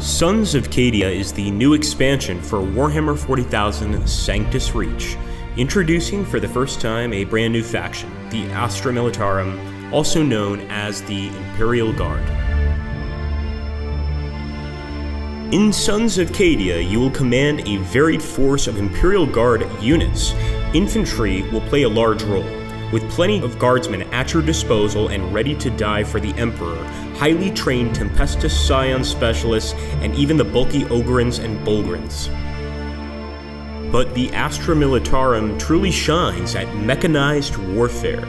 Sons of Cadia is the new expansion for Warhammer 40,000 Sanctus Reach, introducing for the first time a brand new faction, the Astra Militarum, also known as the Imperial Guard. In Sons of Cadia, you will command a varied force of Imperial Guard units. Infantry will play a large role, with plenty of guardsmen at your disposal and ready to die for the Emperor, highly trained Tempestus Scion specialists, and even the bulky Ogryns and Bullgryns. But the Astra Militarum truly shines at mechanized warfare.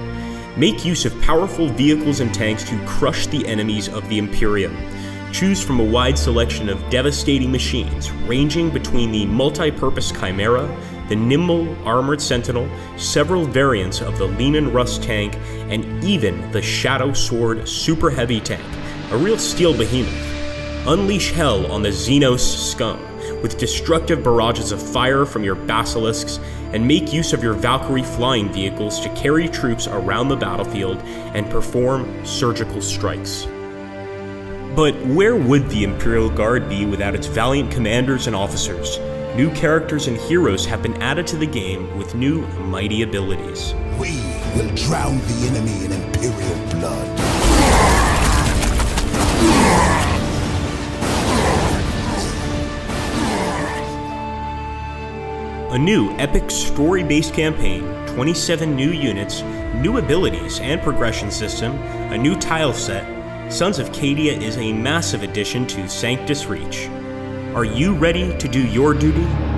Make use of powerful vehicles and tanks to crush the enemies of the Imperium. Choose from a wide selection of devastating machines, ranging between the multi-purpose Chimera, the nimble Armored Sentinel, several variants of the Leman Russ tank, and even the Shadow Sword Super Heavy tank, a real steel behemoth. Unleash hell on the Xenos scum, with destructive barrages of fire from your basilisks, and make use of your Valkyrie flying vehicles to carry troops around the battlefield and perform surgical strikes. But where would the Imperial Guard be without its valiant commanders and officers? New characters and heroes have been added to the game with new mighty abilities. We will drown the enemy in Imperial blood. A new epic story based campaign, 27 new units, new abilities and progression system, a new tile set, Sons of Cadia is a massive addition to Sanctus Reach. Are you ready to do your duty?